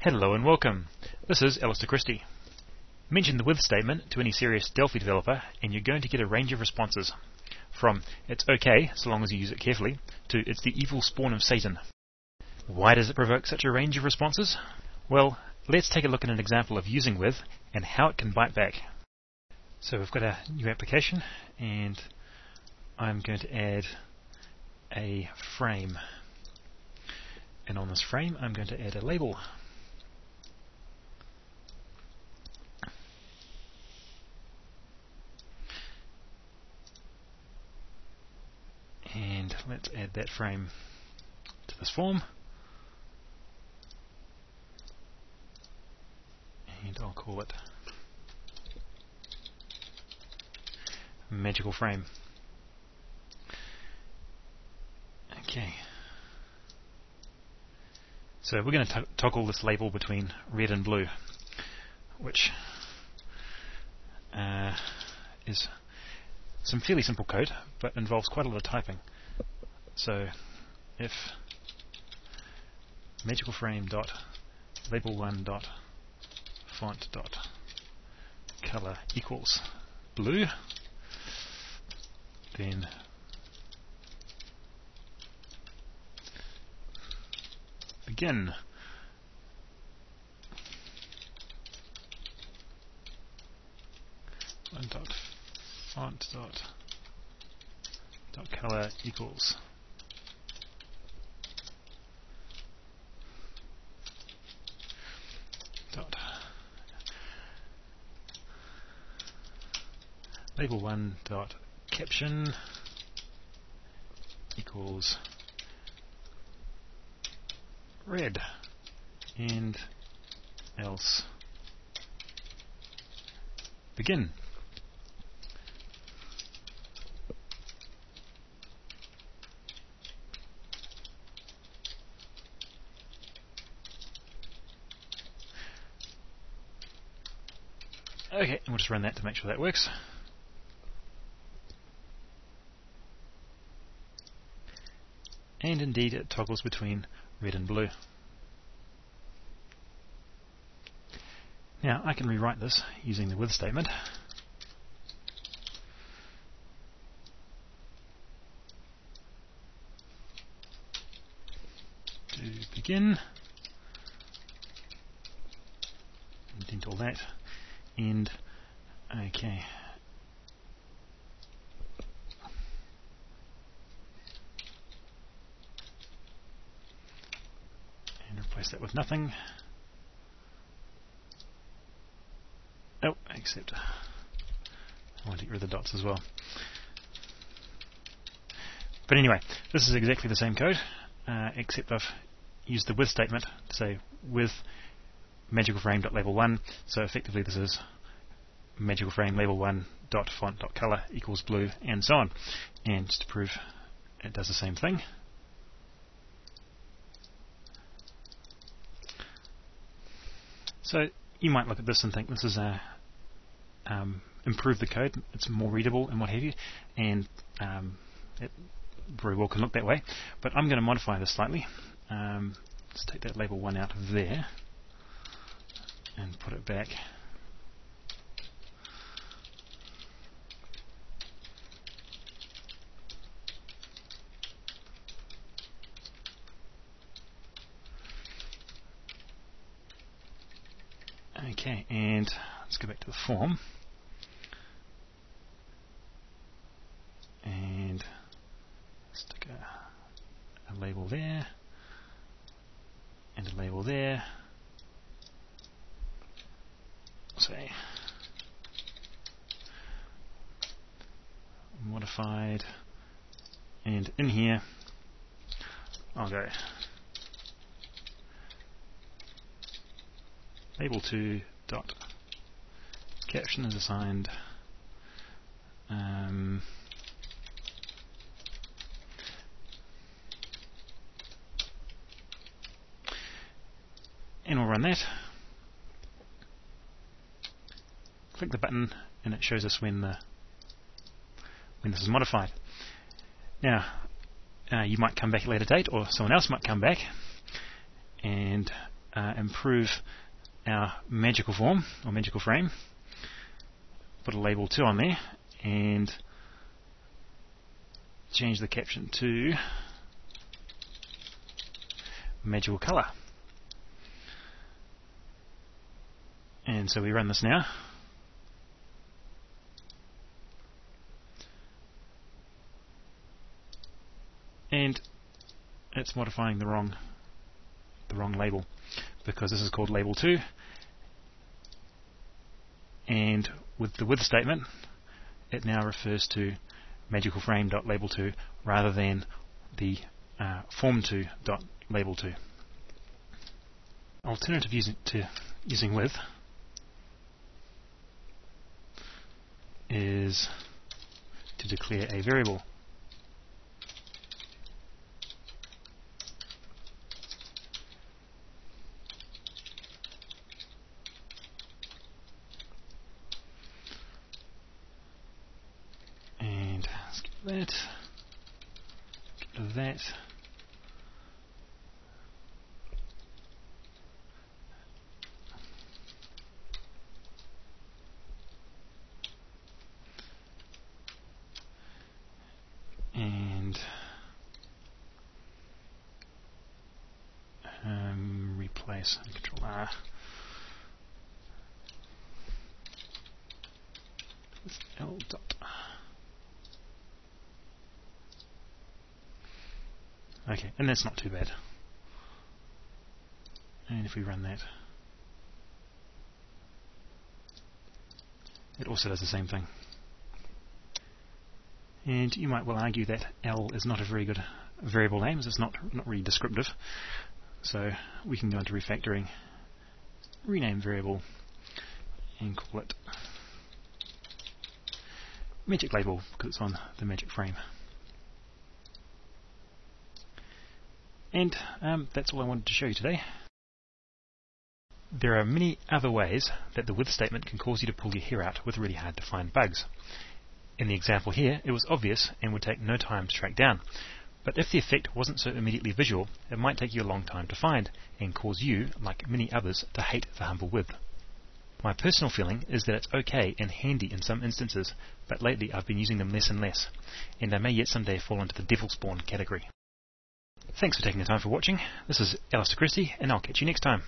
Hello and welcome. This is Alister Christie. Mention the with statement to any serious Delphi developer and you're going to get a range of responses. From it's okay, so long as you use it carefully, to it's the evil spawn of Satan. Why does it provoke such a range of responses? Well, let's take a look at an example of using with and how it can bite back. So we've got a new application and I'm going to add a frame. And on this frame I'm going to add a label. and let's add that frame to this form. And I'll call it magical frame. Okay. So we're going to toggle this label between red and blue which uh, is some fairly simple code, but involves quite a lot of typing. So if magical frame dot label one dot font dot color equals blue, then begin one dot font dot dot color equals dot label one dot caption equals red and else begin. Okay, and we'll just run that to make sure that works. And indeed it toggles between red and blue. Now I can rewrite this using the with statement. To begin, indent all that and okay and replace that with nothing oh except I want to get rid of the dots as well but anyway this is exactly the same code uh, except I've used the with statement to say with magical frame dot label one. So effectively, this is magical frame label one dot font dot color equals blue, and so on. And just to prove it does the same thing. So you might look at this and think this is a um, improve the code. It's more readable and what have you, and um, it very well can look that way. But I'm going to modify this slightly. Um, let's take that label one out of there and put it back. Okay, and let's go back to the form. And stick a, a label there, and a label there. say modified and in here I'll go label 2 dot caption is assigned um, and we'll run that click the button and it shows us when the when this is modified. Now, uh, you might come back at a later date, or someone else might come back and uh, improve our magical form or magical frame. Put a label 2 on there and change the caption to magical color. And so we run this now. And it's modifying the wrong the wrong label because this is called label 2 and with the with statement it now refers to magical frame.label2 rather than the uh, form2.label2. Alternative using, to using with is to declare a variable that, get rid of that. And um, replace Control R. L dot Okay, and that's not too bad. And if we run that, it also does the same thing. And you might well argue that L is not a very good variable name, as it's not, not really descriptive. So we can go into refactoring, rename variable, and call it magic label because it's on the magic frame. And um, that's all I wanted to show you today. There are many other ways that the with statement can cause you to pull your hair out with really hard to find bugs. In the example here, it was obvious and would take no time to track down. But if the effect wasn't so immediately visual, it might take you a long time to find and cause you, like many others, to hate the humble with. My personal feeling is that it's okay and handy in some instances, but lately I've been using them less and less, and I may yet someday fall into the devil spawn category. Thanks for taking the time for watching. This is Alister Christie, and I'll catch you next time.